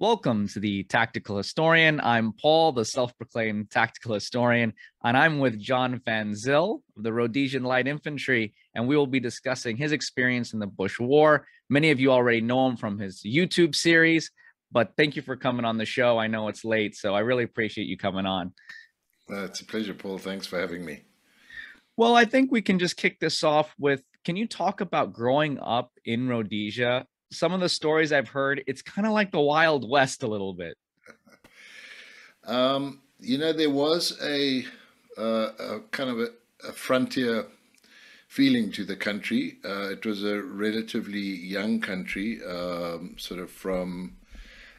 Welcome to the Tactical Historian. I'm Paul, the self-proclaimed tactical historian, and I'm with John Van Zyl of the Rhodesian Light Infantry, and we will be discussing his experience in the Bush War. Many of you already know him from his YouTube series, but thank you for coming on the show. I know it's late, so I really appreciate you coming on. Uh, it's a pleasure, Paul. Thanks for having me. Well, I think we can just kick this off with, can you talk about growing up in Rhodesia some of the stories I've heard, it's kind of like the Wild West a little bit. Um, you know, there was a, uh, a kind of a, a, frontier feeling to the country. Uh, it was a relatively young country, um, sort of from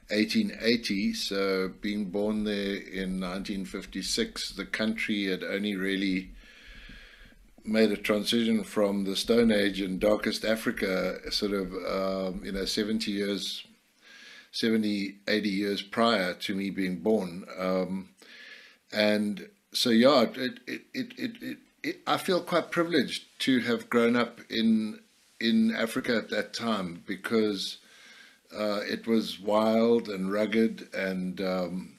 1880. So, being born there in 1956, the country had only really made a transition from the Stone Age and darkest Africa, sort of, um, you know, 70 years, 70, 80 years prior to me being born. Um, and so, yeah, it, it, it, it, it, I feel quite privileged to have grown up in, in Africa at that time because uh, it was wild and rugged and, um,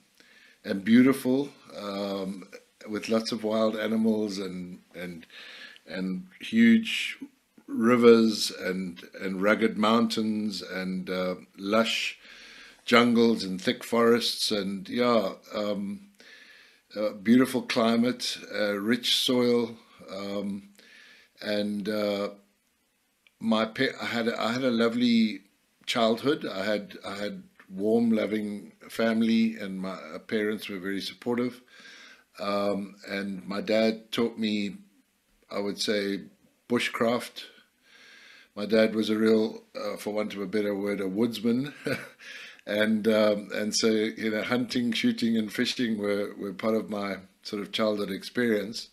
and beautiful. Um, with lots of wild animals and and and huge rivers and and rugged mountains and uh, lush jungles and thick forests and yeah um, uh, beautiful climate uh, rich soil um, and uh, my I had I had a lovely childhood. I had I had warm loving family and my parents were very supportive. Um, and my dad taught me, I would say, bushcraft. My dad was a real, uh, for want of a better word, a woodsman. and um, and so, you know, hunting, shooting, and fishing were, were part of my sort of childhood experience.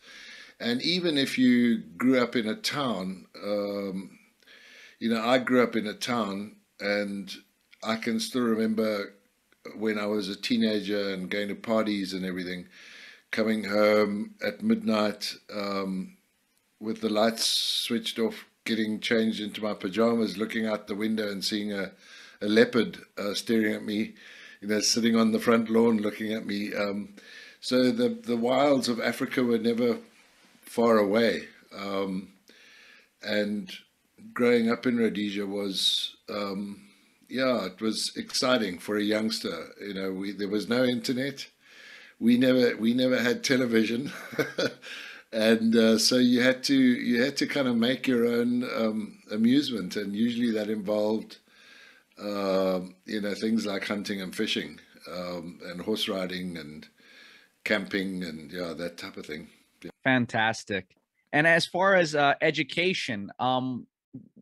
And even if you grew up in a town, um, you know, I grew up in a town and I can still remember when I was a teenager and going to parties and everything coming home at midnight um, with the lights switched off, getting changed into my pajamas, looking out the window and seeing a, a leopard uh, staring at me, you know, sitting on the front lawn looking at me. Um, so the, the wilds of Africa were never far away. Um, and growing up in Rhodesia was, um, yeah, it was exciting for a youngster. You know, we, there was no internet we never we never had television, and uh, so you had to you had to kind of make your own um, amusement, and usually that involved uh, you know things like hunting and fishing, um, and horse riding and camping and yeah that type of thing. Yeah. Fantastic. And as far as uh, education, um,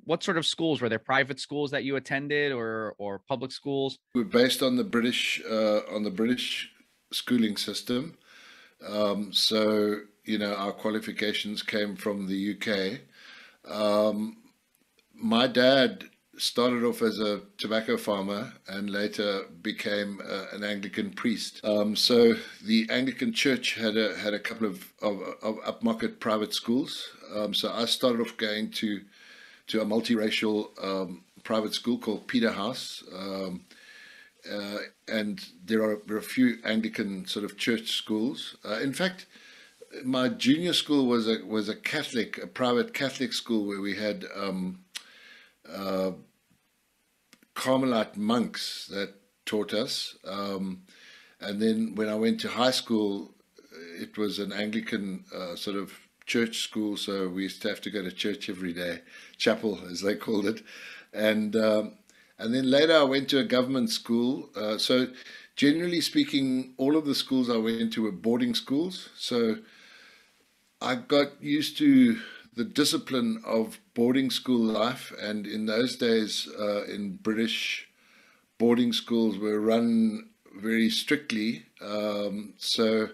what sort of schools were there? Private schools that you attended, or or public schools? We're based on the British uh, on the British schooling system. Um, so, you know, our qualifications came from the UK. Um, my dad started off as a tobacco farmer and later became uh, an Anglican priest. Um, so the Anglican Church had a had a couple of, of, of upmarket private schools. Um, so I started off going to to a multiracial um, private school called Peterhouse. Um, uh, and there are, there are, a few Anglican sort of church schools. Uh, in fact, my junior school was a was a Catholic, a private Catholic school where we had um, uh, Carmelite monks that taught us. Um, and then when I went to high school, it was an Anglican uh, sort of church school, so we used to have to go to church every day, chapel as they called it, and um, and then later I went to a government school. Uh, so generally speaking, all of the schools I went to were boarding schools. So I got used to the discipline of boarding school life. And in those days, uh, in British boarding schools were run very strictly. Um, so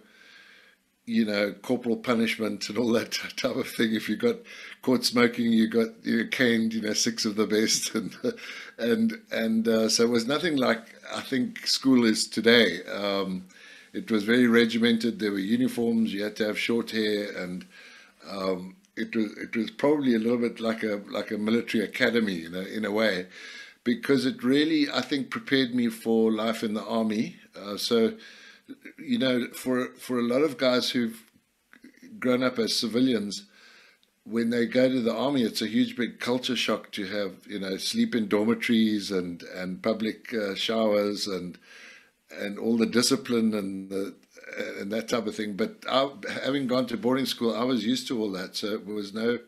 you know, corporal punishment and all that type of thing. If you got caught smoking, you got you caned, you know, six of the best, and and and uh, so it was nothing like I think school is today. Um, it was very regimented. There were uniforms. You had to have short hair, and um, it was it was probably a little bit like a like a military academy, you know, in a way. because it really, I think, prepared me for life in the army. Uh, so, you know, for for a lot of guys who've grown up as civilians, when they go to the army, it's a huge big culture shock to have you know sleep in dormitories and and public uh, showers and and all the discipline and the and that type of thing. But I, having gone to boarding school, I was used to all that, so it was no.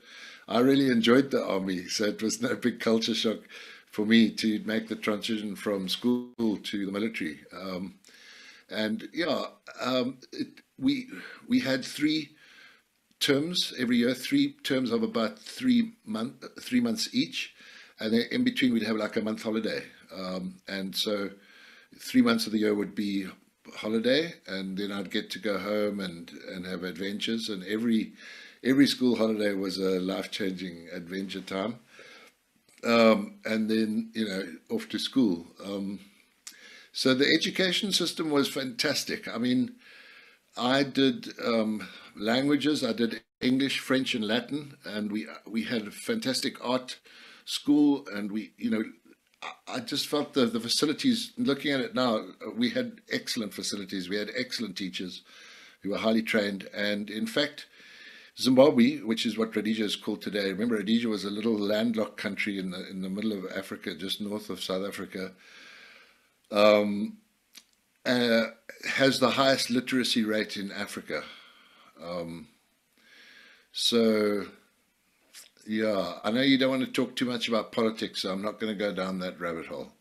I really enjoyed the army, so it was no big culture shock for me to make the transition from school to the military. Um, and yeah, um, it, we we had three terms every year, three terms of about three month three months each, and then in between we'd have like a month holiday. Um, and so, three months of the year would be holiday, and then I'd get to go home and and have adventures. And every every school holiday was a life changing adventure time. Um, and then you know off to school. Um, so the education system was fantastic. I mean, I did um, languages. I did English, French, and Latin, and we we had a fantastic art school, and we you know I just felt the, the facilities, looking at it now, we had excellent facilities. We had excellent teachers who were highly trained. And in fact, Zimbabwe, which is what Rhodesia is called today, remember Rhodesia was a little landlocked country in the, in the middle of Africa, just north of South Africa, um, uh, has the highest literacy rate in Africa. Um, so yeah, I know you don't want to talk too much about politics, so I'm not going to go down that rabbit hole.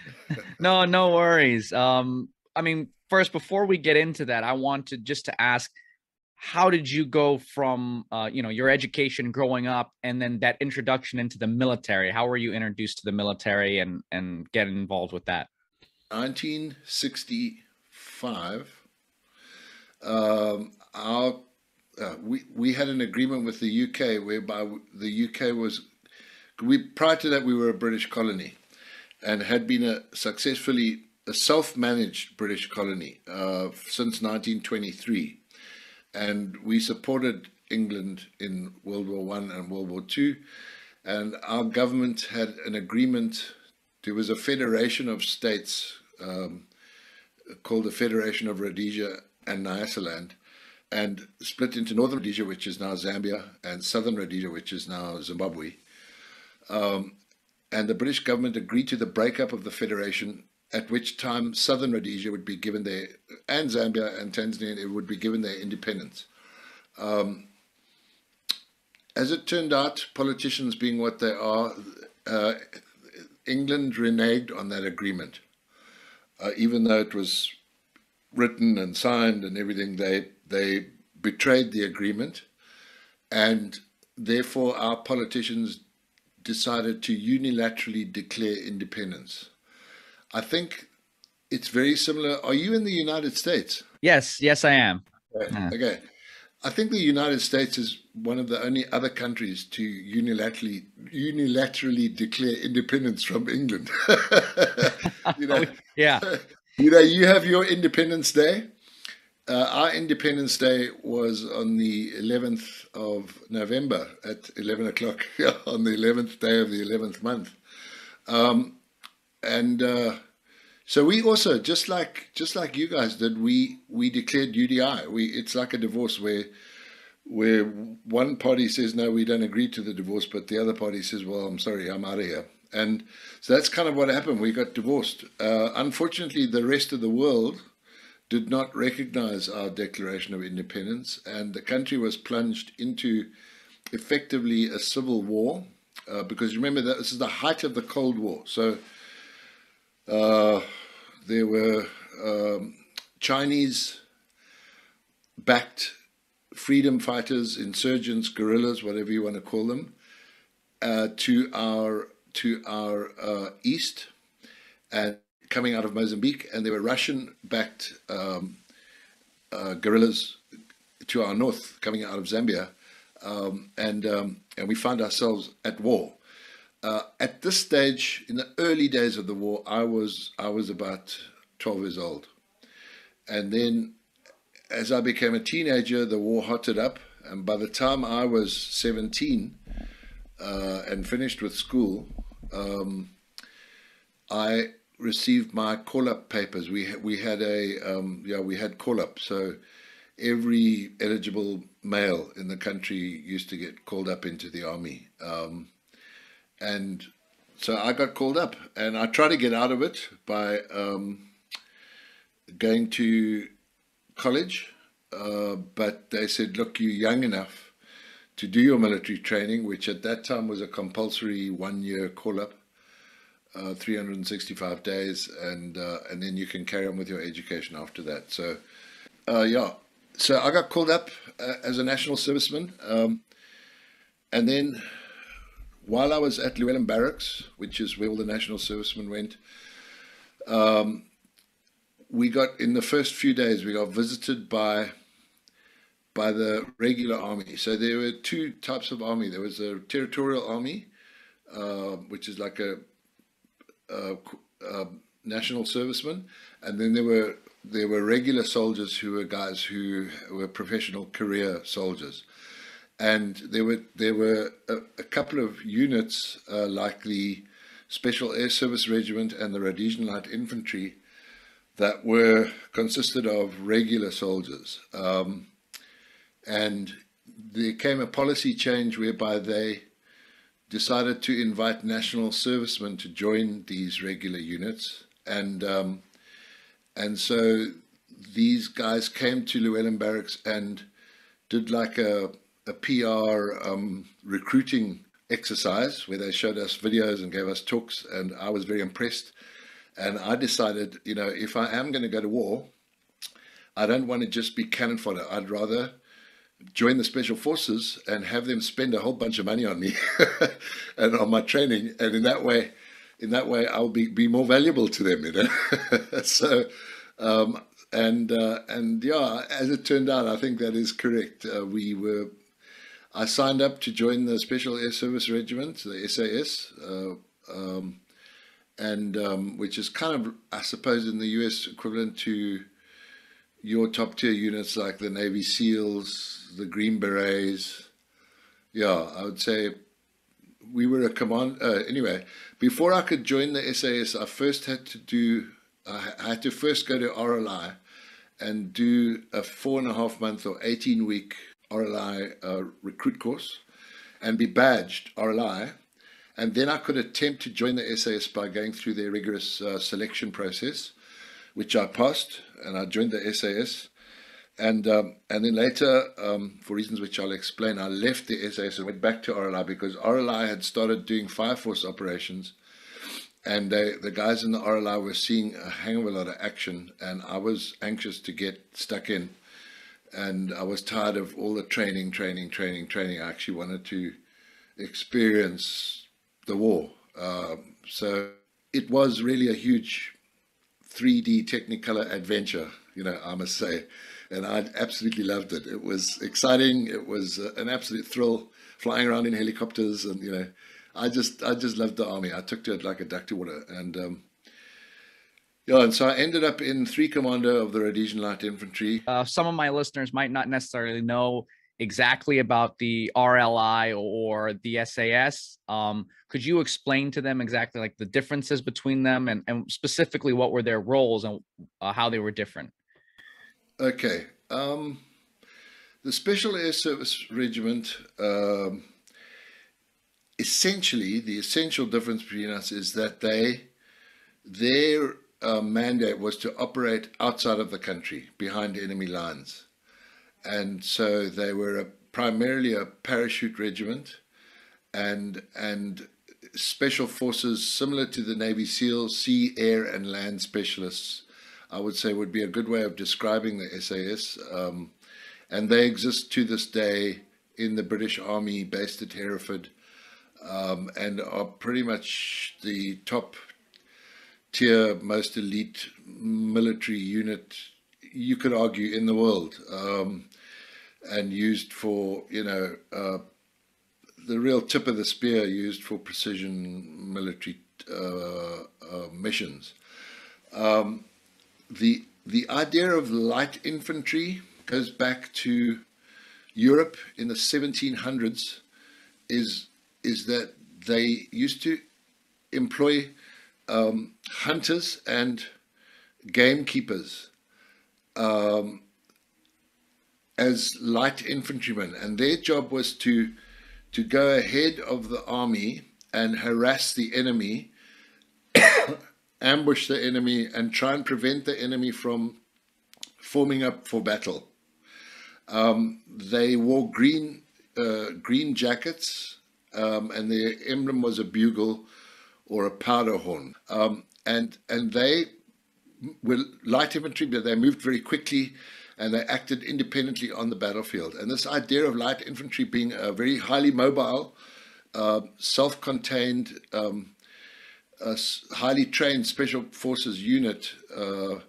no, no worries. Um, I mean, first, before we get into that, I wanted just to ask, how did you go from, uh, you know, your education growing up, and then that introduction into the military? How were you introduced to the military and and get involved with that? 1965. Um, our uh, we we had an agreement with the UK whereby the UK was we prior to that we were a British colony and had been a successfully a self-managed British colony uh, since 1923, and we supported England in World War One and World War Two, and our government had an agreement. There was a federation of states um, called the Federation of Rhodesia and Nyasaland and split into Northern Rhodesia, which is now Zambia, and Southern Rhodesia, which is now Zimbabwe. Um, and the British government agreed to the breakup of the federation, at which time Southern Rhodesia would be given their, and Zambia and Tanzania, it would be given their independence. Um, as it turned out, politicians being what they are, uh, England reneged on that agreement. Uh, even though it was written and signed and everything, they they betrayed the agreement, and therefore our politicians decided to unilaterally declare independence. I think it's very similar. Are you in the United States? Yes, yes, I am. Okay. Okay. I think the United States is one of the only other countries to unilaterally unilaterally declare independence from England. you know, yeah. You know, you have your Independence Day, uh, our Independence Day was on the 11th of November at 11 o'clock on the 11th day of the 11th month. Um, and uh, so we also, just like just like you guys did, we we declared UDI. We it's like a divorce where where one party says no, we don't agree to the divorce, but the other party says, well, I'm sorry, I'm out of here. And so that's kind of what happened. We got divorced. Uh, unfortunately, the rest of the world did not recognize our Declaration of Independence, and the country was plunged into effectively a civil war. Uh, because remember that this is the height of the Cold War, so uh, there were um, Chinese backed freedom fighters, insurgents, guerrillas, whatever you want to call them, uh, to our to our uh, east, and coming out of Mozambique, and there were Russian-backed um, uh, guerrillas to our north coming out of Zambia, um, and um, and we found ourselves at war. Uh, at this stage, in the early days of the war, I was I was about twelve years old, and then as I became a teenager, the war hotted up, and by the time I was seventeen uh, and finished with school. Um, I received my call up papers. We we had a um, yeah we had call up. So every eligible male in the country used to get called up into the army, um, and so I got called up, and I tried to get out of it by um, going to college, uh, but they said, "Look, you're young enough." To do your military training, which at that time was a compulsory one year call up, uh, 365 days, and uh, and then you can carry on with your education after that. So, uh, yeah, so I got called up uh, as a national serviceman, um, and then while I was at Llewellyn Barracks, which is where all the national servicemen went, um, we got in the first few days we got visited by by the regular army. So there were two types of army. There was a territorial army, uh, which is like a national servicemen, and then there were there were regular soldiers who were guys who were professional career soldiers, and there were there were a, a couple of units uh, like the Special Air Service Regiment and the Rhodesian Light Infantry that were consisted of regular soldiers, um, and there came a policy change whereby they decided to invite national servicemen to join these regular units, and um, and so these guys came to Llewellyn Barracks and did like a a PR um, recruiting exercise where they showed us videos and gave us talks, and I was very impressed. And I decided, you know, if I am going to go to war, I don't want to just be cannon fodder. I'd rather join the special forces and have them spend a whole bunch of money on me and on my training. And in that way in that way I'll be, be more valuable to them you know? So um, and uh, and yeah as it turned out I think that is correct. Uh, we were I signed up to join the Special Air Service Regiment the SAS uh, um, and um, which is kind of I suppose in the US equivalent to your top tier units like the Navy SEALs, the Green Berets. Yeah, I would say we were a command. Uh, anyway, before I could join the SAS, I first had to do. I had to first go to RLI and do a four and a half month or eighteen week RLI uh, recruit course, and be badged RLI, and then I could attempt to join the SAS by going through their rigorous uh, selection process which I passed, and I joined the SAS. And um, and then later, um, for reasons which I'll explain, I left the SAS and went back to RLI because RLI had started doing Fire Force operations, and they, the guys in the RLI were seeing a hang of a lot of action, and I was anxious to get stuck in, and I was tired of all the training, training, training, training. I actually wanted to experience the war. Um, so it was really a huge 3D Technicolor adventure, you know, I must say. And I absolutely loved it. It was exciting. It was uh, an absolute thrill flying around in helicopters. And, you know, I just, I just loved the army. I took to it like a duck to water. And, um, yeah, and so I ended up in three Commando of the Rhodesian Light Infantry. Uh, some of my listeners might not necessarily know exactly about the RLI or the SAS. Um, could you explain to them exactly like the differences between them and, and specifically what were their roles and uh, how they were different? Okay. Um, the Special Air Service Regiment, um, essentially, the essential difference between us is that they, their uh, mandate was to operate outside of the country, behind enemy lines and so they were a, primarily a parachute regiment and and special forces similar to the Navy SEALs, sea, air, and land specialists. I would say would be a good way of describing the SAS, um, and they exist to this day in the British Army, based at Hereford, um, and are pretty much the top tier, most elite military unit you could argue in the world. Um, and used for, you know, uh, the real tip of the spear used for precision military uh, uh, missions. Um, the the idea of light infantry goes back to Europe in the 1700s. Is is that they used to employ um, hunters and gamekeepers um, as light infantrymen, and their job was to to go ahead of the army and harass the enemy, ambush the enemy, and try and prevent the enemy from forming up for battle. Um, they wore green uh, green jackets, um, and their emblem was a bugle or a powder horn. Um, and and they were light infantry, but they moved very quickly and they acted independently on the battlefield. And this idea of light infantry being a very highly mobile, uh, self-contained, um, highly trained special forces unit uh,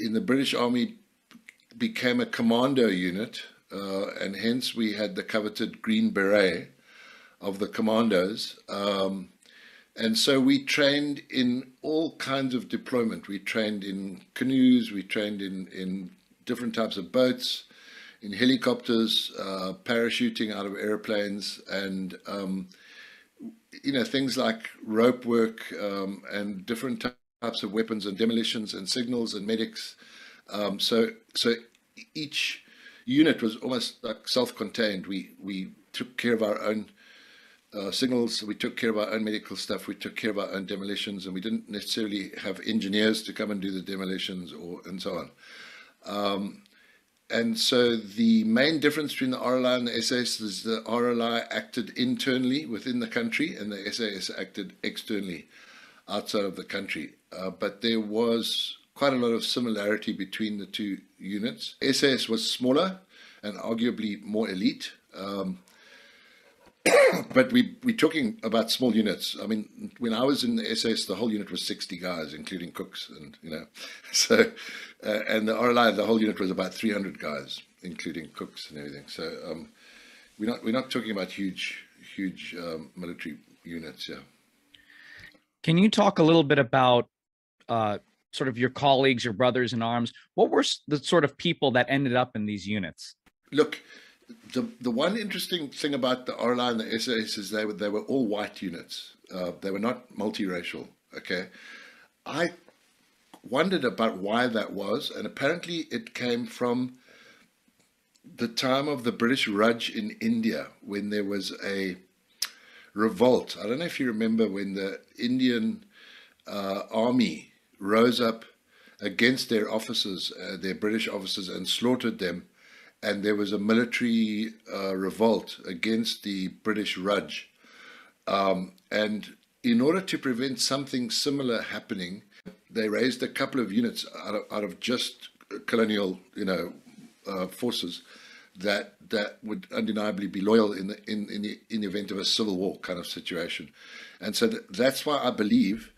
in the British Army became a commando unit, uh, and hence we had the coveted green beret of the commandos. Um, and so we trained in all kinds of deployment. We trained in canoes, we trained in, in different types of boats, in helicopters, uh, parachuting out of airplanes, and um, you know things like rope work um, and different types of weapons and demolitions and signals and medics. Um, so so each unit was almost like self-contained. We we took care of our own uh, signals. We took care of our own medical stuff. We took care of our own demolitions, and we didn't necessarily have engineers to come and do the demolitions or and so on. Um, and so the main difference between the RLI and the SAS is the RLI acted internally within the country, and the SAS acted externally outside of the country. Uh, but there was quite a lot of similarity between the two units. SAS was smaller and arguably more elite. Um, but we we're talking about small units. I mean, when I was in the SAS, the whole unit was 60 guys, including cooks, and you know, so uh, and the RLI, the whole unit was about 300 guys, including cooks and everything. So um, we're not we're not talking about huge huge um, military units. Yeah. Can you talk a little bit about uh, sort of your colleagues, your brothers in arms? What were the sort of people that ended up in these units? Look, the the one interesting thing about the RLI and the SAS is they were they were all white units. Uh, they were not multiracial. Okay, I wondered about why that was, and apparently it came from the time of the British Raj in India when there was a revolt. I don't know if you remember when the Indian uh, army rose up against their officers, uh, their British officers, and slaughtered them and there was a military uh, revolt against the British Raj. Um, and in order to prevent something similar happening, they raised a couple of units out of, out of just colonial, you know, uh, forces that that would undeniably be loyal in the in in the, in the event of a civil war kind of situation, and so th- that's why I believe,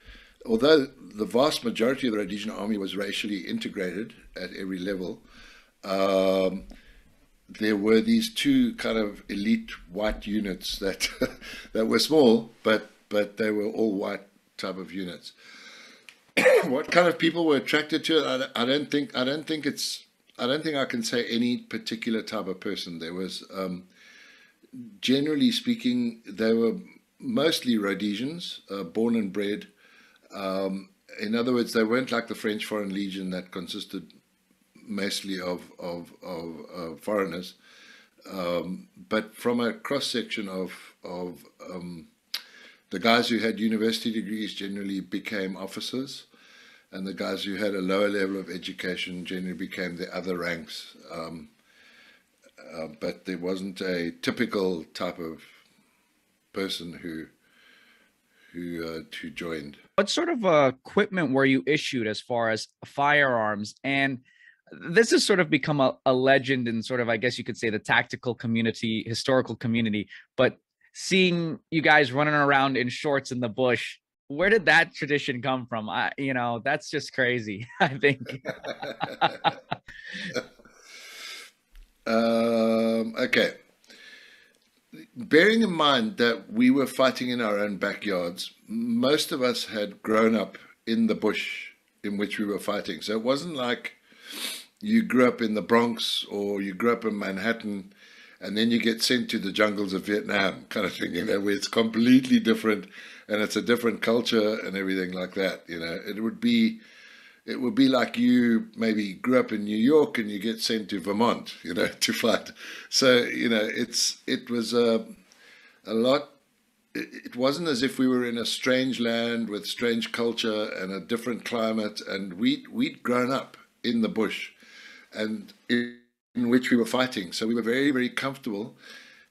although the vast majority of the Rhodesian army was racially integrated at every level. Um, there were these two kind of elite white units that that were small, but but they were all white type of units. what kind of people were attracted to it? I, I, don't think I don't think it's I don't think I can say any particular type of person. There was, um, generally speaking, they were mostly Rhodesians, uh, born and bred. Um, in other words, they weren't like the French Foreign Legion that consisted mostly of of, of uh, foreigners, um, but from a cross section of of um, the guys who had university degrees generally became officers, and the guys who had a lower level of education generally became the other ranks. Um, uh, but there wasn't a typical type of person who who uh, who joined. What sort of uh, equipment were you issued as far as firearms and this has sort of become a, a legend in sort of i guess you could say the tactical community historical community. But seeing you guys running around in shorts in the bush where did that tradition come from? I you know that's just crazy i think. Um, okay. Bearing in mind that we were fighting in our own backyards most of us had grown up in the bush in which we were fighting. So it wasn't like you grew up in the Bronx or you grew up in Manhattan and then you get sent to the jungles of Vietnam kind of thing, you know, where it's completely different and it's a different culture and everything like that. You know, it would be it would be like you maybe grew up in New York and you get sent to Vermont, you know, to fight. So you know, it's it was a a lot. It wasn't as if we were in a strange land with strange culture and a different climate, and we we'd grown up in the bush, and in which we were fighting. So we were very very comfortable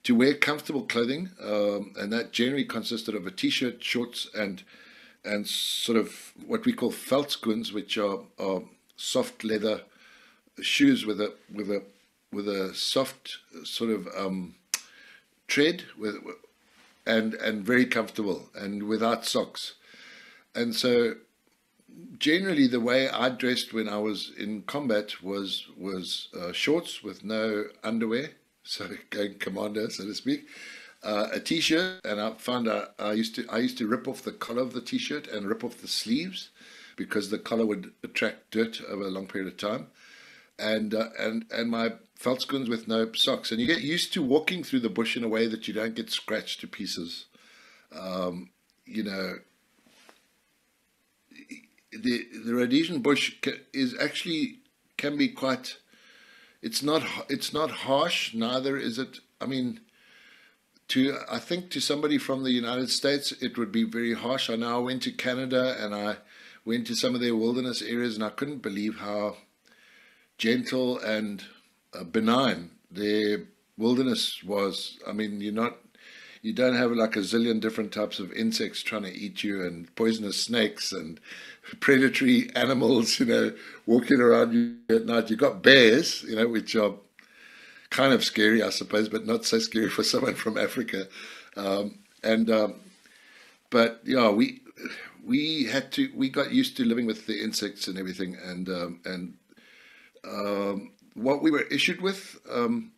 to wear comfortable clothing, um, and that generally consisted of a t-shirt, shorts, and and sort of what we call veldskoens, which are, are soft leather shoes with a with a with a soft sort of um, tread with and and very comfortable and without socks. And so generally the way I dressed when I was in combat was was uh, shorts with no underwear so going commando, so to speak. Uh, a t-shirt, and I found I, I used to I used to rip off the collar of the t-shirt and rip off the sleeves because the collar would attract dirt over a long period of time, and uh, and and my veldskoens with no socks. And you get used to walking through the bush in a way that you don't get scratched to pieces. Um, you know, the the Rhodesian bush is actually can be quite it's not it's not harsh neither is it i mean to i think to somebody from the united states it would be very harsh. I now went to canada and i went to some of their wilderness areas and i couldn't believe how gentle and uh, benign their wilderness was. I mean you're not you don't have like a zillion different types of insects trying to eat you and poisonous snakes and predatory animals, you know, walking around you at night. You've got bears, you know, which are kind of scary, I suppose, but not so scary for someone from Africa. Um, and um, but yeah, we we had to we got used to living with the insects and everything, and um, and um, what we were issued with um,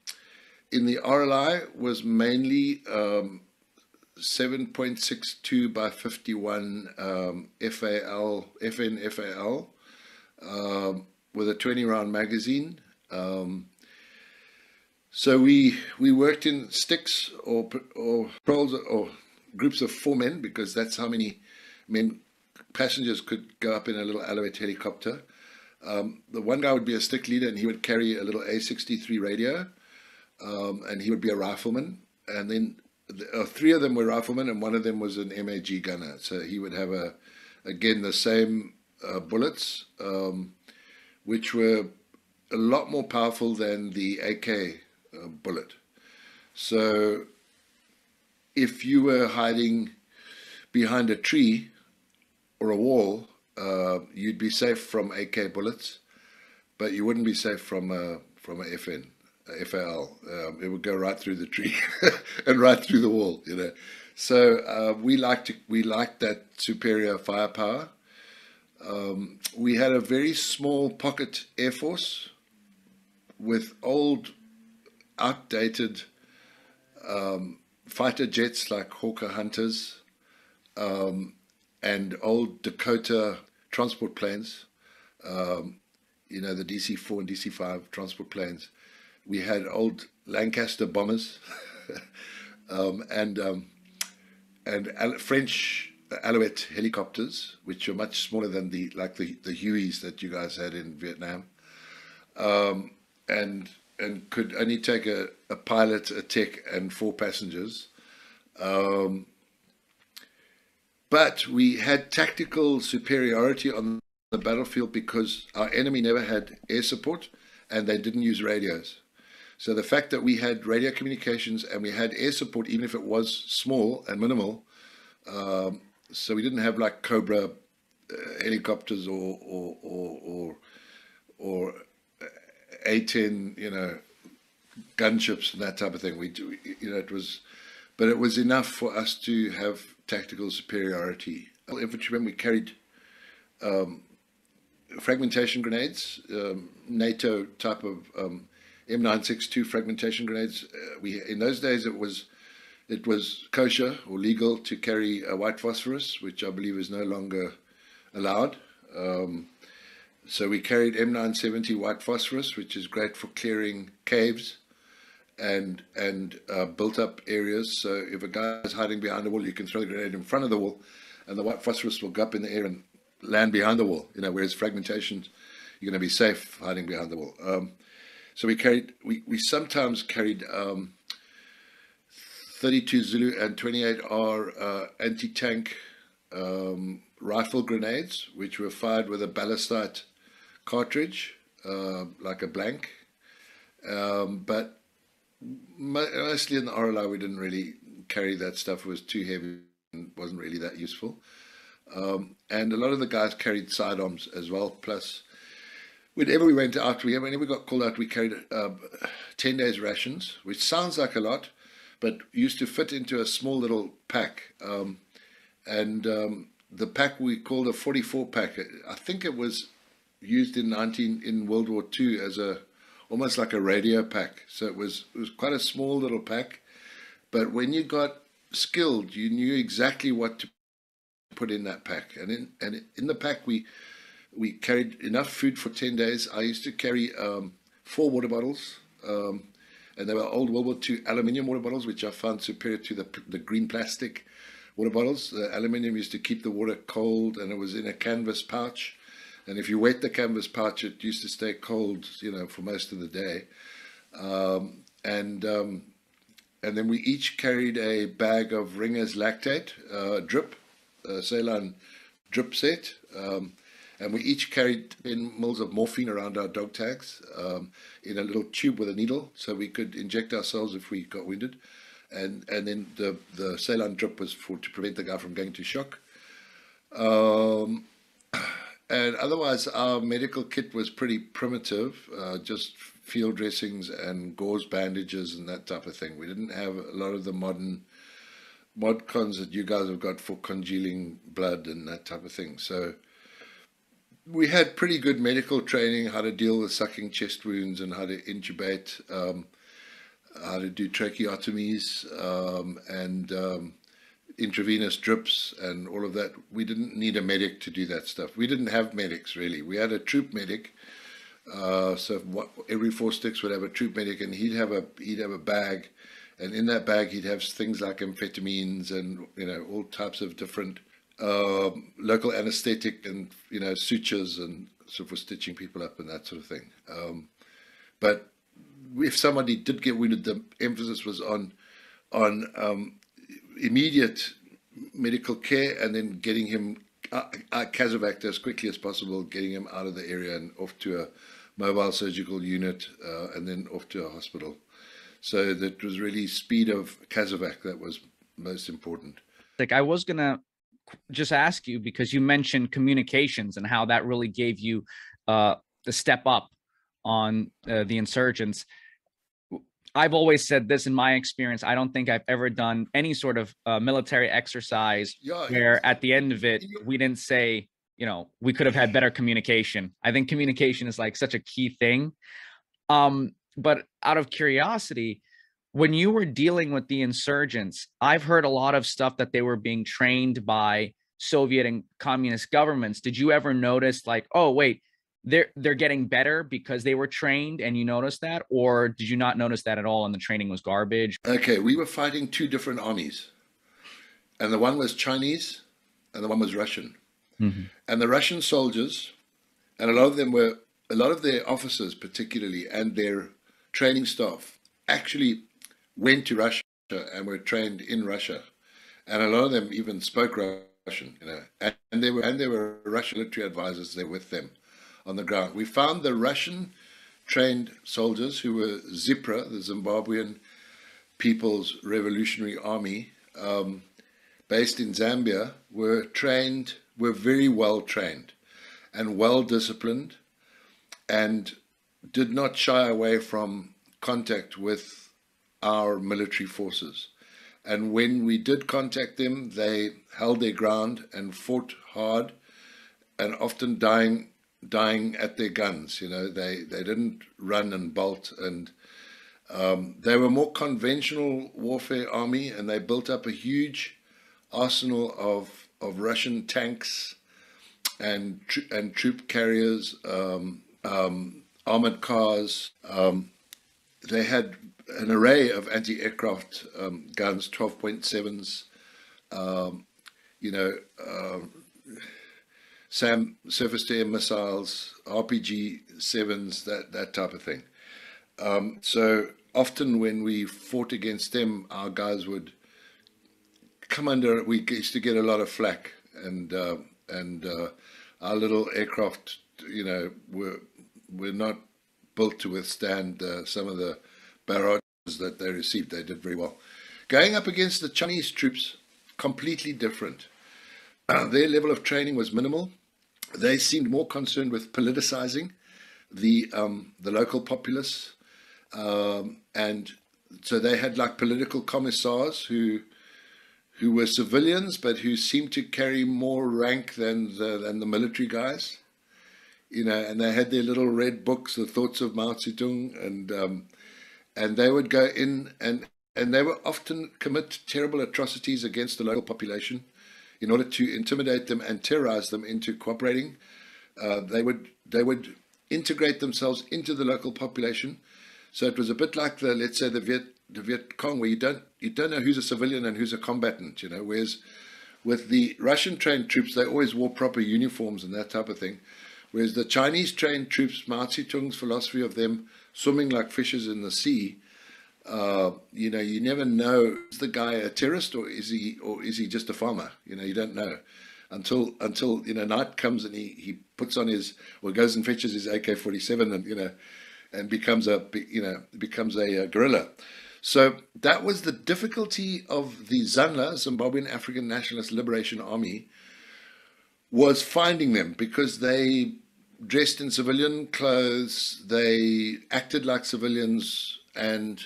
in the RLI was mainly um, 7.62 by 51 um, FAL, FN FAL um, with a 20 round magazine. Um, so we we worked in sticks or or or groups of four men because that's how many men passengers could go up in a little Alouette helicopter. Um, the one guy would be a stick leader and he would carry a little A63 radio um, and he would be a rifleman. And then uh, three of them were riflemen, and one of them was an MAG gunner. So he would have a, again, the same uh, bullets, um, which were a lot more powerful than the AK uh, bullet. So if you were hiding behind a tree or a wall, uh, you'd be safe from AK bullets, but you wouldn't be safe from a from a FN. FAL. Um, it would go right through the tree and right through the wall, you know. So uh, we liked to, we liked that superior firepower. Um, we had a very small pocket air force with old, outdated um, fighter jets like Hawker Hunters um, and old Dakota transport planes. Um, you know the DC-4 and DC-5 transport planes we had old Lancaster bombers um, and um, and French Alouette helicopters, which are much smaller than the like the the Hueys that you guys had in Vietnam, um, and and could only take a, a pilot, a tech, and four passengers. Um, but we had tactical superiority on the battlefield because our enemy never had air support and they didn't use radios. So the fact that we had radio communications and we had air support, even if it was small and minimal, um, so we didn't have like Cobra uh, helicopters or or or or, or A10, you know, gunships and that type of thing. We, you know, it was, but it was enough for us to have tactical superiority. Infantrymen, we carried um, fragmentation grenades, um, NATO type of um, M962 fragmentation grenades. Uh, we in those days it was it was kosher or legal to carry a white phosphorus, which I believe is no longer allowed. Um, so we carried M970 white phosphorus, which is great for clearing caves and and uh, built up areas. So if a guy is hiding behind a wall, you can throw the grenade in front of the wall, and the white phosphorus will go up in the air and land behind the wall. You know, whereas fragmentation, you're going to be safe hiding behind the wall. Um, so we carried, we, we sometimes carried um, 32 Zulu and 28R uh, anti-tank um, rifle grenades, which were fired with a ballistite cartridge, uh, like a blank. Um, but mostly in the RLI, we didn't really carry that stuff. It was too heavy and wasn't really that useful. Um, and a lot of the guys carried sidearms as well. Plus, whenever we went out, we, whenever we got called out, we carried uh, 10 days rations, which sounds like a lot, but used to fit into a small little pack. Um, and um, the pack we called a 44 pack, I think it was used in 19 in World War II as a almost like a radio pack. So it was it was quite a small little pack, but when you got skilled, you knew exactly what to put in that pack. And in and in the pack we we carried enough food for ten days. I used to carry um, four water bottles. Um, and they were old World War II aluminium water bottles, which I found superior to the, the green plastic water bottles. The aluminium used to keep the water cold, and it was in a canvas pouch. And if you wet the canvas pouch, it used to stay cold, you know, for most of the day. Um, and um, and then we each carried a bag of Ringer's lactate uh, drip, uh, drip set. Um, and we each carried 10 mils of morphine around our dog tags um, in a little tube with a needle so we could inject ourselves if we got winded. And, and then the, the saline drip was for to prevent the guy from going to shock. Um, and otherwise, our medical kit was pretty primitive, uh, just field dressings and gauze bandages and that type of thing. We didn't have a lot of the modern mod cons that you guys have got for congealing blood and that type of thing. So we had pretty good medical training, how to deal with sucking chest wounds and how to intubate, um, how to do tracheotomies um, and um, intravenous drips and all of that. We didn't need a medic to do that stuff. We didn't have medics really. We had a troop medic. Uh, so what, every four sticks would have a troop medic, and he'd have a he'd have a bag, and in that bag he'd have things like amphetamines and you know all types of different uh, local anesthetic and you know sutures and so for stitching people up and that sort of thing. Um, but if somebody did get wounded, the emphasis was on on um, immediate medical care and then getting him uh, uh, as quickly as possible, getting him out of the area and off to a mobile surgical unit uh, and then off to a hospital. So that was really speed of casevac that was most important. Like I was gonna just ask you because you mentioned communications and how that really gave you uh, the step up on uh, the insurgents. I've always said this in my experience. I don't think I've ever done any sort of uh, military exercise yeah, where at the end of it, we didn't say, you know, we could have had better communication. I think communication is like such a key thing. Um, but out of curiosity, when you were dealing with the insurgents, I've heard a lot of stuff that they were being trained by Soviet and communist governments. Did you ever notice like, oh, wait, they're they're getting better because they were trained and you noticed that or did you not notice that at all and the training was garbage okay we were fighting two different armies and the one was chinese and the one was russian mm-hmm. and the russian soldiers and a lot of them were a lot of their officers particularly and their training staff actually went to russia and were trained in russia and a lot of them even spoke russian you know and, and they were and there were russian military advisors there with them on the ground. We found the Russian trained soldiers who were ZIPRA, the Zimbabwean People's Revolutionary Army, um, based in Zambia, were trained, were very well trained and well disciplined and did not shy away from contact with our military forces. And when we did contact them, they held their ground and fought hard and often dying dying at their guns. You know, they, they didn't run and bolt, and um, they were more conventional warfare army, and they built up a huge arsenal of of Russian tanks and and troop carriers, um, um, armored cars. Um, they had an array of anti-aircraft um, guns, 12.7s, um, you know, uh, SAM surface-to-air missiles, RPG sevens, that that type of thing. Um, so often when we fought against them, our guys would come under. We used to get a lot of flack, and uh, and uh, our little aircraft, you know, were were not built to withstand uh, some of the barrages that they received. They did very well. Going up against the Chinese troops, completely different. their level of training was minimal. They seemed more concerned with politicizing the um, the local populace, um, and so they had like political commissars who who were civilians but who seemed to carry more rank than the, than the military guys. You know, and they had their little red books, the thoughts of Mao Zedong, and um, and they would go in and and they would often commit terrible atrocities against the local population in order to intimidate them and terrorize them into cooperating. Uh, they would they would integrate themselves into the local population. So it was a bit like the let's say the Viet the Viet Cong, where you don't you don't know who's a civilian and who's a combatant. You know, whereas with the Russian trained troops, they always wore proper uniforms and that type of thing. Whereas the Chinese trained troops, Mao Zedong's philosophy of them swimming like fishes in the sea, uh, you know, you never know is the guy a terrorist or is he or is he just a farmer? You know, you don't know until until you know night comes and he he puts on his or goes and fetches his AK-47 and you know and becomes a you know becomes a, a guerrilla. So that was the difficulty of the Zanla, Zimbabwean African Nationalist Liberation Army, was finding them because they dressed in civilian clothes, they acted like civilians, and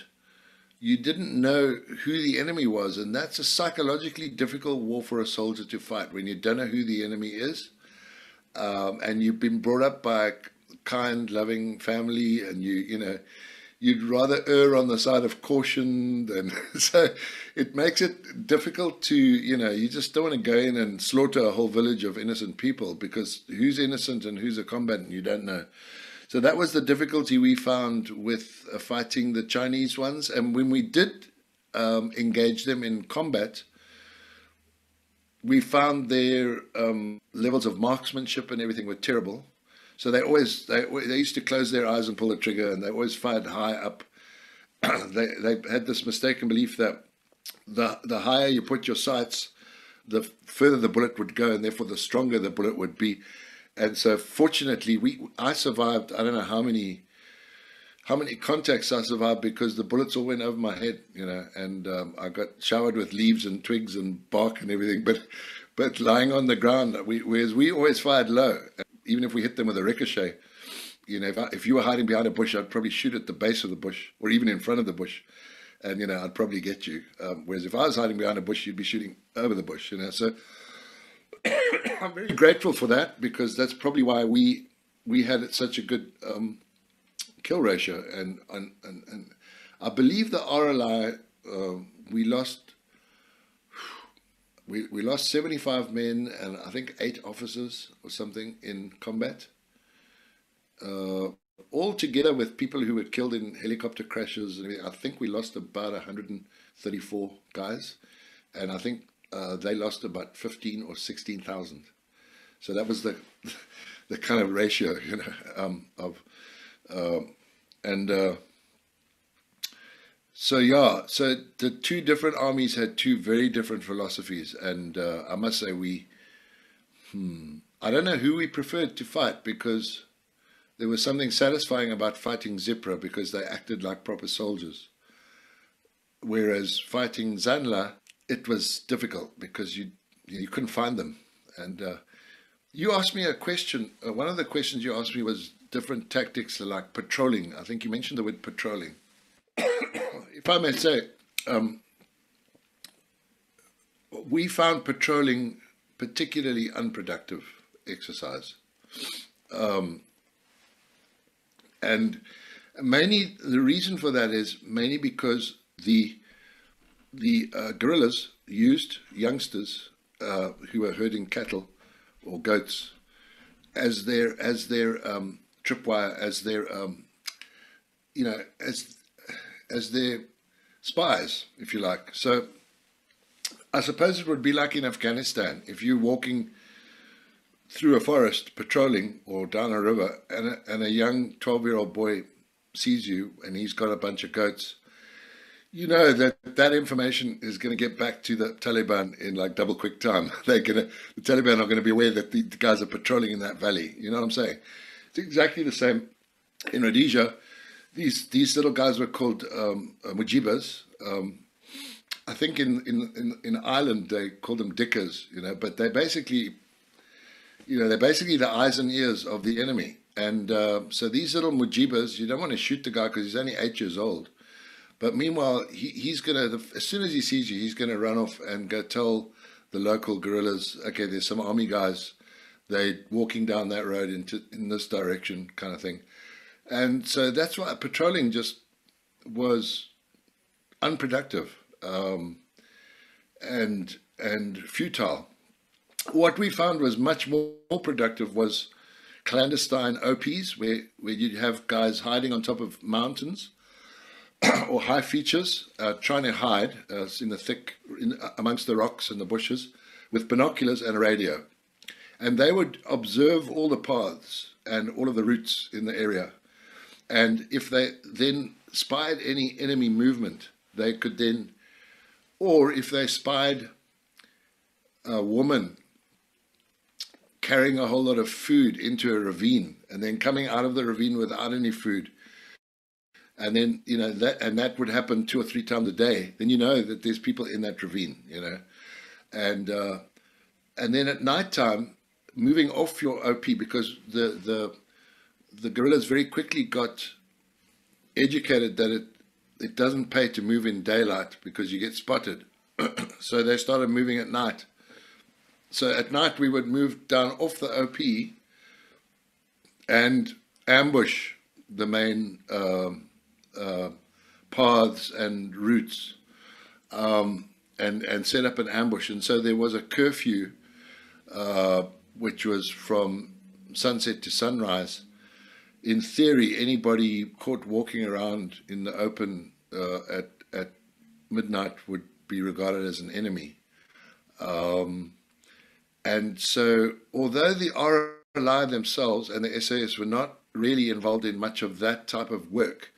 you didn't know who the enemy was, and that's a psychologically difficult war for a soldier to fight when you don't know who the enemy is, um, and you've been brought up by a kind, loving family, and you you know you'd rather err on the side of caution than so it makes it difficult to you know you just don't want to go in and slaughter a whole village of innocent people because who's innocent and who's a combatant you don't know so that was the difficulty we found with uh, fighting the Chinese ones. And when we did um, engage them in combat, we found their um, levels of marksmanship and everything were terrible. So they always they, they used to close their eyes and pull the trigger, and they always fired high up. they they had this mistaken belief that the the higher you put your sights, the further the bullet would go, and therefore the stronger the bullet would be and so fortunately we I survived I don't know how many how many contacts I survived because the bullets all went over my head you know and um, I got showered with leaves and twigs and bark and everything but but lying on the ground we whereas we always fired low even if we hit them with a ricochet you know if, I, if you were hiding behind a bush I'd probably shoot at the base of the bush or even in front of the bush. And you know I'd probably get you. Um, whereas if I was hiding behind a bush you'd be shooting over the bush you know. So I'm very grateful for that because that's probably why we we had such a good um, kill ratio, and and, and and I believe the RLI uh, we lost. We, we lost 75 men and I think eight officers or something in combat. Uh, all together with people who were killed in helicopter crashes. And I think we lost about 134 guys. And I think uh, they lost about 15 or 16,000. So that was the the kind of ratio, you know, um, of uh, and uh, so yeah, so the two different armies had two very different philosophies, and uh, I must say we, hmm, I don't know who we preferred to fight because there was something satisfying about fighting Zipra because they acted like proper soldiers, whereas fighting Zanla it was difficult because you you couldn't find them. And uh, you asked me a question. Uh, one of the questions you asked me was different tactics like patrolling. I think you mentioned the word patrolling. If I may say, um, we found patrolling particularly unproductive exercise. Um, and mainly the reason for that is mainly because the the uh, guerrillas used youngsters uh, who were herding cattle or goats as their as their um, tripwire, as their um, you know as as their spies, if you like. So I suppose it would be like in Afghanistan if you're walking through a forest patrolling or down a river and a, and a young 12 year old boy sees you and he's got a bunch of goats you know that that information is going to get back to the Taliban in like double quick time. They're going to, the Taliban are going to be aware that the, the, guys are patrolling in that valley. You know what I'm saying? It's exactly the same in Rhodesia. These these little guys were called um, uh, mujibas. Um, I think in, in, in, in Ireland they call them dickers, you know, but they basically you know, they're basically the eyes and ears of the enemy. And uh, so these little mujibas, you don't want to shoot the guy because he's only eight years old. But meanwhile, he, he's going to, as soon as he sees you, he's going to run off and go tell the local guerrillas, okay, there's some army guys. They're walking down that road into in this direction, kind of thing. And so that's why patrolling just was unproductive um, and and futile what we found was much more, more productive was clandestine OPs, where, where you'd have guys hiding on top of mountains or high features, uh, trying to hide uh, in the thick, in, amongst the rocks and the bushes, with binoculars and a radio. And they would observe all the paths and all of the routes in the area. And if they then spied any enemy movement, they could then, or if they spied a woman carrying a whole lot of food into a ravine and then coming out of the ravine without any food and then you know that and that would happen two or three times a day then you know that there's people in that ravine you know. And uh, and then at night time moving off your op because the the the guerrillas very quickly got educated that it it doesn't pay to move in daylight because you get spotted so they started moving at night so at night we would move down off the OP and ambush the main uh, uh, paths and routes um, and, and set up an ambush. And so there was a curfew, uh, which was from sunset to sunrise. In theory, anybody caught walking around in the open uh, at, at midnight would be regarded as an enemy. Um, and so, although the RLI themselves and the SAS were not really involved in much of that type of work,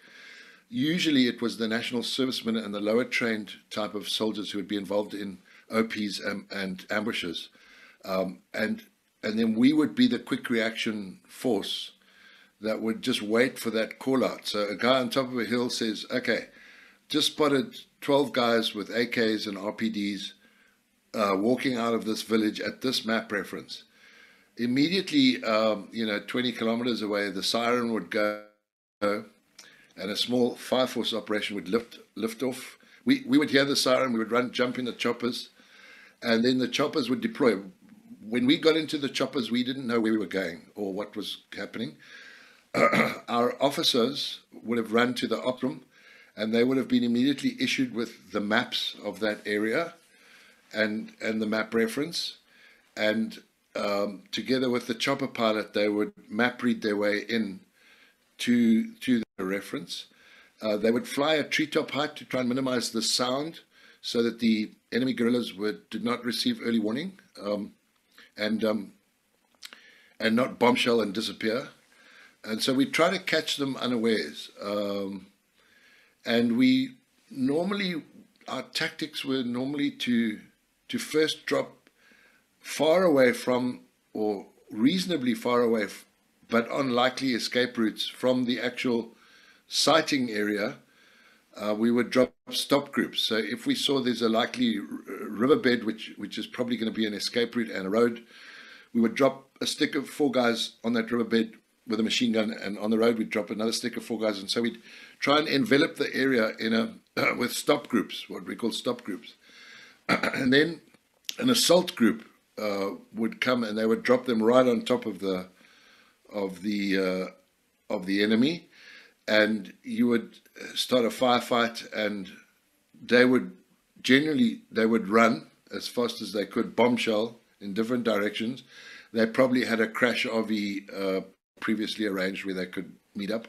usually it was the national servicemen and the lower trained type of soldiers who would be involved in OPs and, and ambushes. Um, and, and then we would be the quick reaction force that would just wait for that call out. So a guy on top of a hill says, okay, just spotted 12 guys with AKs and RPDs uh, walking out of this village at this map reference. Immediately, um, you know, 20 kilometers away, the siren would go and a small fire force operation would lift lift off. We, we would hear the siren, we would run, jump in the choppers, and then the choppers would deploy. When we got into the choppers, we didn't know where we were going or what was happening. Our officers would have run to the op room and they would have been immediately issued with the maps of that area and and the map reference, and um, together with the chopper pilot, they would map read their way in to to the reference. Uh, they would fly at treetop height to try and minimize the sound, so that the enemy guerrillas would did not receive early warning, um, and um, and not bombshell and disappear. And so we try to catch them unawares. Um, and we normally our tactics were normally to to first drop far away from or reasonably far away but on likely escape routes from the actual sighting area uh, we would drop stop groups so if we saw there's a likely riverbed which which is probably going to be an escape route and a road we would drop a stick of four guys on that riverbed with a machine gun and on the road we'd drop another stick of four guys. And so we'd try and envelop the area in a with stop groups what we call stop groups. And then an assault group uh, would come and they would drop them right on top of the of the uh, of the enemy, and you would start a firefight, and they would generally they would run as fast as they could, bombshell in different directions. They probably had a crash RV uh, previously arranged where they could meet up,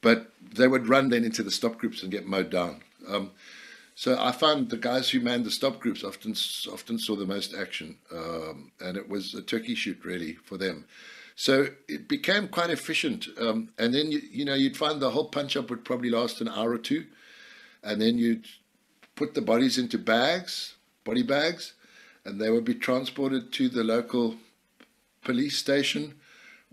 but they would run then into the stop groups and get mowed down. Um, so I found the guys who manned the stop groups often often saw the most action, um, and it was a turkey shoot really for them. So it became quite efficient. Um, and then you, you know you'd find the whole punch up would probably last an hour or two, and then you'd put the bodies into bags, body bags, and they would be transported to the local police station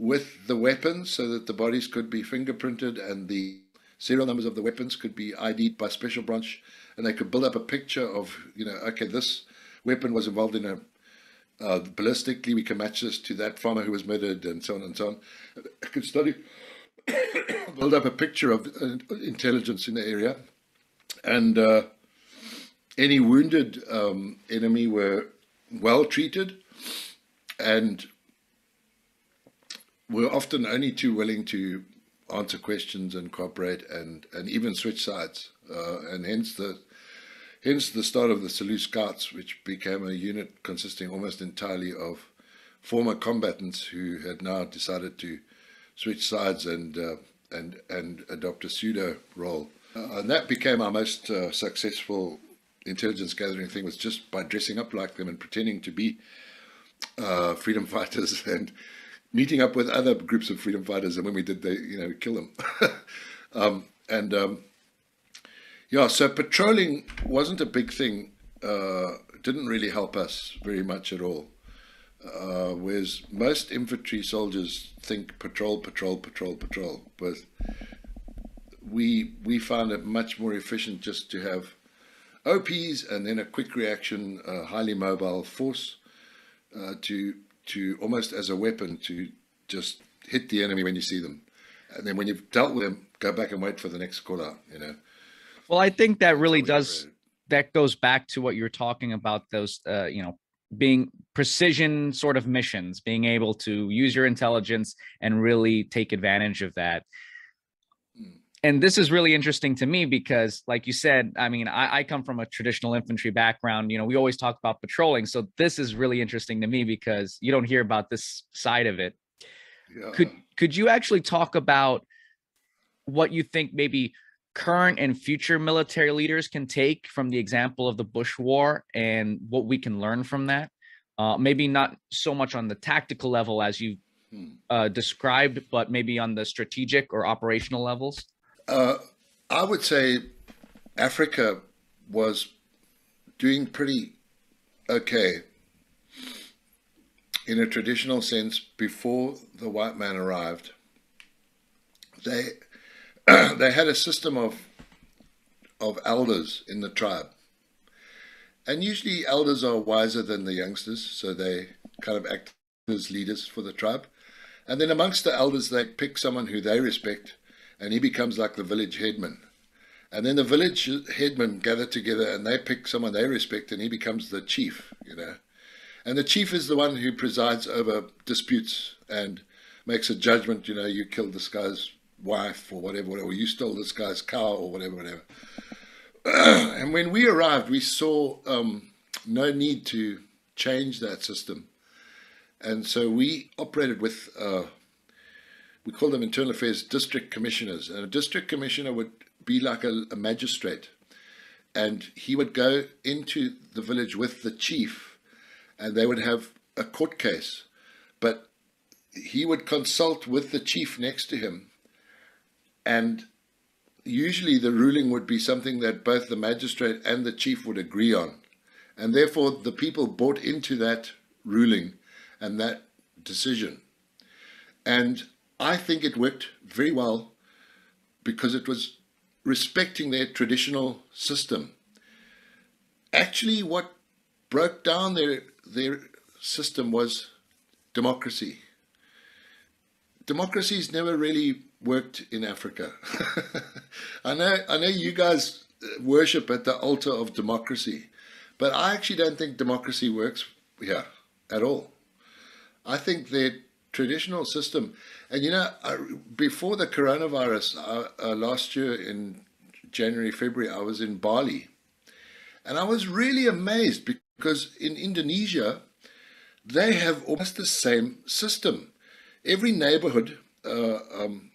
with the weapons so that the bodies could be fingerprinted and the serial numbers of the weapons could be ID'd by special branch and they could build up a picture of, you know, okay, this weapon was involved in a uh, ballistically, we can match this to that farmer who was murdered and so on and so on. I could study, build up a picture of uh, intelligence in the area and uh, any wounded um, enemy were well treated and were often only too willing to answer questions and cooperate and, and even switch sides. Uh, and hence the hence the start of the Selous Scouts, which became a unit consisting almost entirely of former combatants who had now decided to switch sides and uh, and and adopt a pseudo role. Uh, and that became our most uh, successful intelligence gathering thing was just by dressing up like them and pretending to be uh, freedom fighters and meeting up with other groups of freedom fighters. And when we did, they you know kill them. um, and um, yeah, so patrolling wasn't a big thing. Uh, didn't really help us very much at all. Uh, whereas most infantry soldiers think patrol, patrol, patrol, patrol, but we we found it much more efficient just to have OPs and then a quick reaction, uh, highly mobile force uh, to to almost as a weapon to just hit the enemy when you see them, and then when you've dealt with them, go back and wait for the next call out. You know. Well, I think that really does. That goes back to what you're talking about. Those, uh, you know, being precision sort of missions, being able to use your intelligence and really take advantage of that and this is really interesting to me because like you said i mean I, I, come from a traditional infantry background you know we always talk about patrolling so this is really interesting to me because you don't hear about this side of it yeah. could could you actually talk about what you think maybe current and future military leaders can take from the example of the bush war and what we can learn from that uh, maybe not so much on the tactical level as you hmm. uh, described but maybe on the strategic or operational levels uh, I would say Africa was doing pretty okay in a traditional sense before the white man arrived. They they had a system of of elders in the tribe. And usually elders are wiser than the youngsters, so they kind of act as leaders for the tribe. And then amongst the elders, they pick someone who they respect and he becomes like the village headman. And then the village headmen gather together and they pick someone they respect and he becomes the chief, you know. And the chief is the one who presides over disputes and makes a judgment, you know, you killed this guy's wife or whatever, or you stole this guy's cow or whatever, whatever. and when we arrived, we saw um, no need to change that system. And so we operated with uh, we call them internal affairs district commissioners. And a district commissioner would be like a, a magistrate. And he would go into the village with the chief and they would have a court case. But he would consult with the chief next to him. And usually the ruling would be something that both the magistrate and the chief would agree on. And therefore, the people bought into that ruling and that decision. And I think it worked very well because it was respecting their traditional system. Actually, what broke down their their system was democracy. Democracy's never really worked in Africa. I know I know you guys worship at the altar of democracy, but I actually don't think democracy works here at all. I think that traditional system. And you know, before the coronavirus, uh, last year in January, February, I was in Bali. And I was really amazed because in Indonesia, they have almost the same system. Every neighborhood uh, um,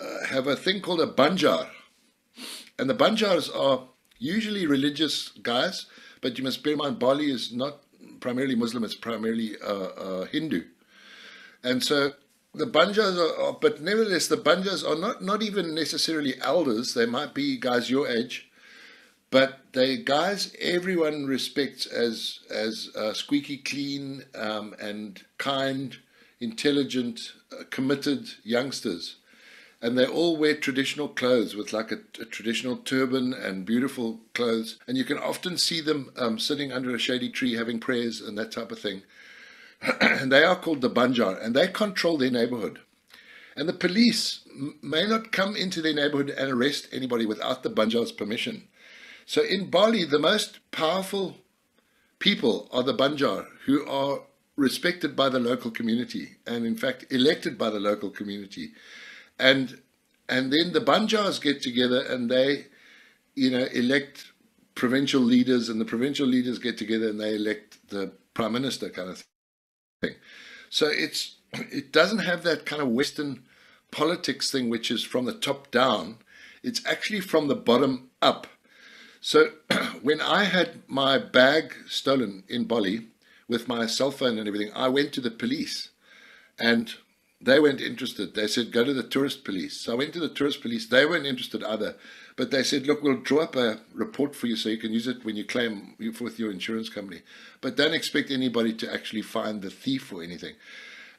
uh, have a thing called a banjar. And the banjars are usually religious guys, but you must bear in mind Bali is not primarily Muslim, it's primarily uh, uh, Hindu. And so the banjars are, are, but nevertheless, the banjars are not, not even necessarily elders. They might be guys your age, but they guys everyone respects as as uh, squeaky clean um, and kind, intelligent, uh, committed youngsters and they all wear traditional clothes with like a, a, traditional turban and beautiful clothes. And you can often see them um, sitting under a shady tree having prayers and that type of thing. And they are called the Banjar, and they control their neighborhood. And the police may not come into their neighborhood and arrest anybody without the Banjar's permission. So in Bali, the most powerful people are the Banjar, who are respected by the local community and, in fact, elected by the local community and and then the Banjars get together and they, you know, elect provincial leaders, and the provincial leaders get together and they elect the prime minister, kind of thing. So it's it doesn't have that kind of Western politics thing, which is from the top down. It's actually from the bottom up. So when I had my bag stolen in Bali with my cell phone and everything, I went to the police and they weren't interested. They said, go to the tourist police. So I went to the tourist police. They weren't interested either. But they said, look, we'll draw up a report for you so you can use it when you claim with your insurance company. But don't expect anybody to actually find the thief or anything.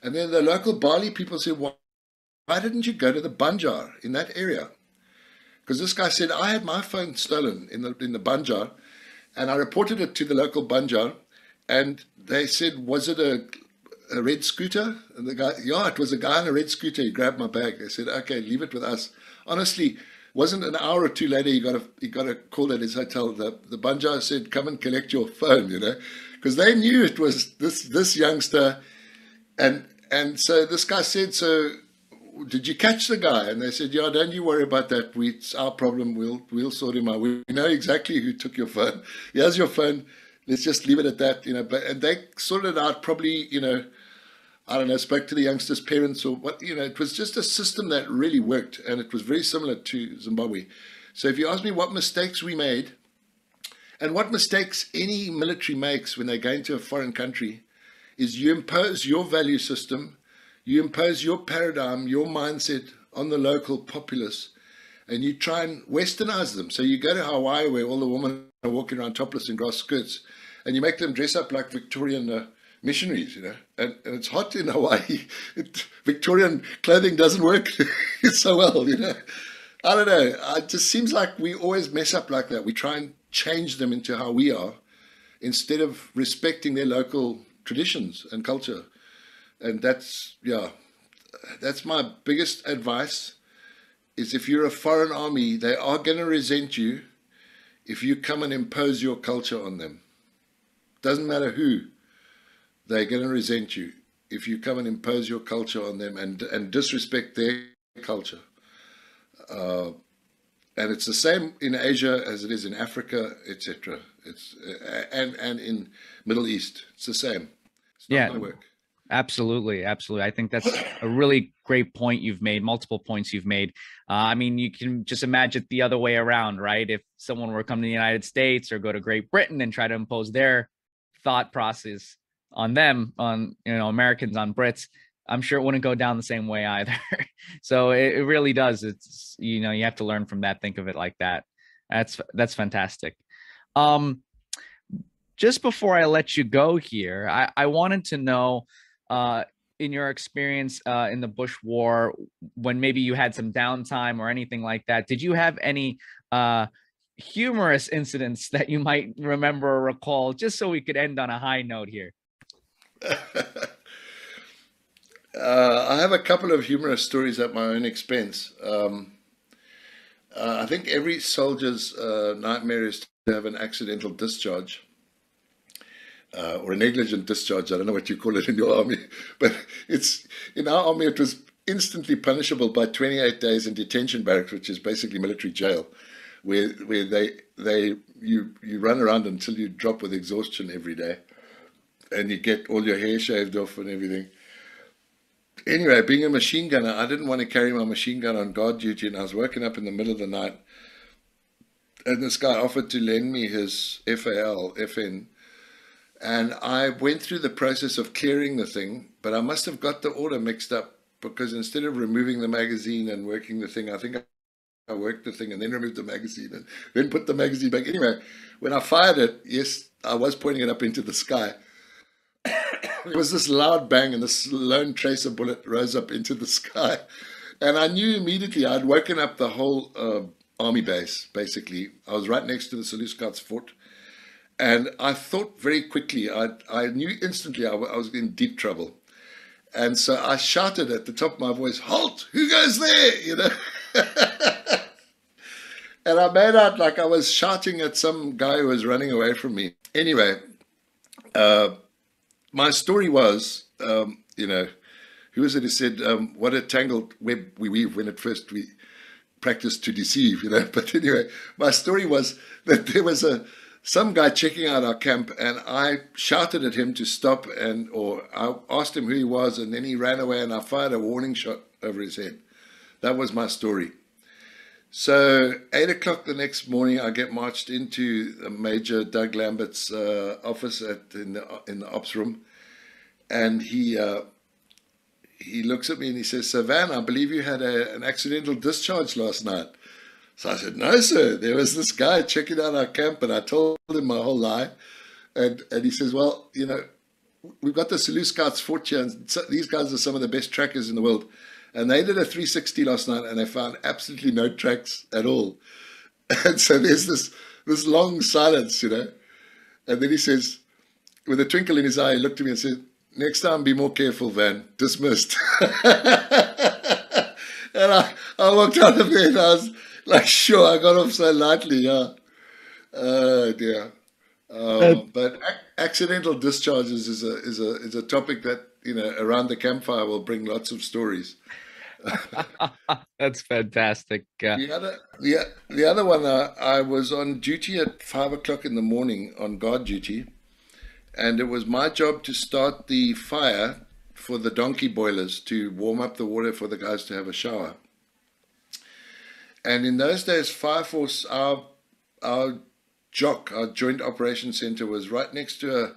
And then the local Bali people said, why, why didn't you go to the Banjar in that area? Because this guy said, I had my phone stolen in the, in the Banjar and I reported it to the local Banjar and they said, was it a a red scooter? And the guy, yeah, it was a guy in a red scooter. He grabbed my bag. They said, okay, leave it with us. Honestly, wasn't an hour or two later he got a he got a call at his hotel. The the banjar said, come and collect your phone, you know, because they knew it was this this youngster, and and so this guy said, so did you catch the guy? And they said, yeah, don't you worry about that. We, it's our problem. We'll we'll sort him out. We know exactly who took your phone. Here's your phone. Let's just leave it at that, you know. But and they sorted out probably, you know I don't know, spoke to the youngsters' parents or what, you know, it was just a system that really worked and it was very similar to Zimbabwe. So if you ask me what mistakes we made and what mistakes any military makes when they go into a foreign country is you impose your value system, you impose your paradigm, your mindset on the local populace and you try and westernize them. So you go to Hawaii where all the women are walking around topless in grass skirts and you make them dress up like Victorian uh, missionaries, you know, and, and it's hot in Hawaii. It, Victorian clothing doesn't work so well, you know. I don't know. It just seems like we always mess up like that. We try and change them into how we are instead of respecting their local traditions and culture. And that's, yeah, that's my biggest advice is if you're a foreign army, they are going to resent you if you come and impose your culture on them. Doesn't matter who they're going to resent you if you come and impose your culture on them and and disrespect their culture. Uh, and it's the same in Asia as it is in Africa, etc. It's uh, and and in Middle East, it's the same. It's yeah, absolutely, absolutely. I think that's a really great point you've made. Multiple points you've made. Uh, I mean, you can just imagine the other way around, right? If someone were to come to the United States or go to Great Britain and try to impose their thought process on them, on you know Americans, on Brits, I'm sure it wouldn't go down the same way either. so it, it, really does. It's you know you have to learn from that. Think of it like that. That's that's fantastic. Um, just before I let you go here, I, I wanted to know, uh, in your experience uh, in the Bush War, when maybe you had some downtime or anything like that, did you have any uh, humorous incidents that you might remember or recall, just so we could end on a high note here? Uh, I have a couple of humorous stories at my own expense. Um, uh, I think every soldier's uh, nightmare is to have an accidental discharge uh, or a negligent discharge. I don't know what you call it in your army, but it's in our army. It was instantly punishable by 28 days in detention barracks, which is basically military jail, where where they they you you run around until you drop with exhaustion every day and you get all your hair shaved off and everything. anyway, being a machine gunner, I didn't want to carry my machine gun on guard duty, and I was working up in the middle of the night. And this guy offered to lend me his FAL, FN, and I went through the process of clearing the thing, but I must have got the order mixed up because instead of removing the magazine and working the thing, I think I worked the thing and then removed the magazine and then put the magazine back. Anyway, when I fired it, yes, I was pointing it up into the sky. it was this loud bang and this lone tracer bullet rose up into the sky. And I knew immediately I'd woken up the whole uh, army base, basically. I was right next to the Selous Scouts fort. And I thought very quickly, I, I knew instantly I, I was in deep trouble. And so I shouted at the top of my voice, Halt! Who goes there? You know? and I made out like I was shouting at some guy who was running away from me. Anyway, uh, my story was, um, you know, who was it who said, um, what a tangled web we weave when at first we practice to deceive, you know. But anyway, my story was that there was a some guy checking out our camp and I shouted at him to stop and or I asked him who he was and then he ran away and I fired a warning shot over his head. That was my story. So eight o'clock the next morning, I get marched into Major Doug Lambert's uh, office at in the in the ops room, and he uh, he looks at me and he says, "Savan, I believe you had a, an accidental discharge last night." So I said, "No, sir. There was this guy checking out our camp, and I told him my whole lie." And and he says, "Well, you know, we've got the Selous Scouts fort here, and these guys are some of the best trackers in the world." And they did a 360 last night and they found absolutely no tracks at all. And so there's this, this long silence, you know. And then he says, with a twinkle in his eye, he looked at me and said, Next time, be more careful, Van. Dismissed. and I, I walked out of there and I was like, sure, I got off so lightly, yeah. Oh, dear. Um, but accidental discharges is a, is, a, is a topic that, you know, around the campfire will bring lots of stories. That's fantastic. Uh, the other, the, the other one, uh, I was on duty at five o'clock in the morning on guard duty, and it was my job to start the fire for the donkey boilers to warm up the water for the guys to have a shower. And in those days, Fire Force, our our JOC, our Joint Operations Center, was right next to a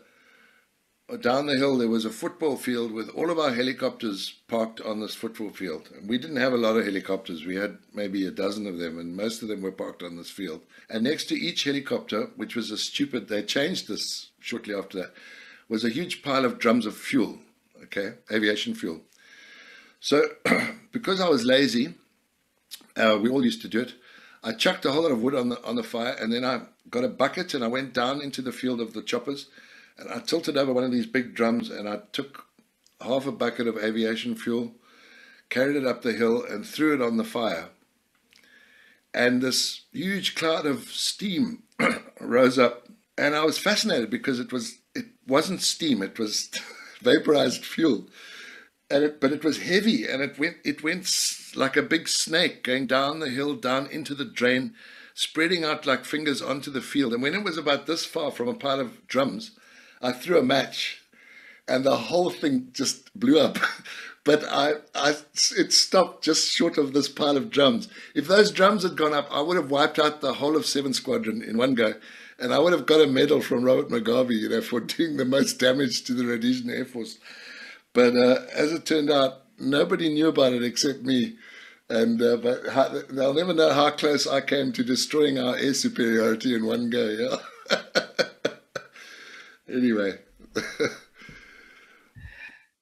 down the hill there was a football field with all of our helicopters parked on this football field. And we didn't have a lot of helicopters. We had maybe a dozen of them, and most of them were parked on this field. And next to each helicopter, which was a stupid, they changed this shortly after that, was a huge pile of drums of fuel, okay, aviation fuel. So because I was lazy, uh, we all used to do it. I chucked a whole lot of wood on the on the fire, and then I got a bucket and I went down into the field of the choppers and I tilted over one of these big drums and I took half a bucket of aviation fuel, carried it up the hill and threw it on the fire. And this huge cloud of steam rose up and I was fascinated because it was it wasn't steam, it was vaporized fuel. And it, but it was heavy and it went it went like a big snake going down the hill down into the drain spreading out like fingers onto the field and when it was about this far from a pile of drums I threw a match and the whole thing just blew up. but I, I, it stopped just short of this pile of drums. If those drums had gone up, I would have wiped out the whole of 7 Squadron in one go. And I would have got a medal from Robert Mugabe, you know, for doing the most damage to the Rhodesian Air Force. But uh, as it turned out, nobody knew about it except me. And uh, but how, they'll never know how close I came to destroying our air superiority in one go. Yeah. anyway.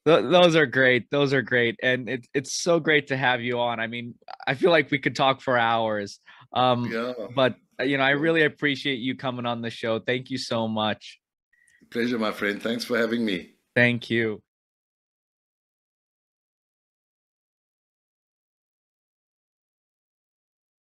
those are great. Those are great. And it's it's so great to have you on. I mean i feel like we could talk for hours. Um yeah. but uh, you know i really appreciate you coming on the show. Thank you so much. Pleasure my friend. Thanks for having me. Thank you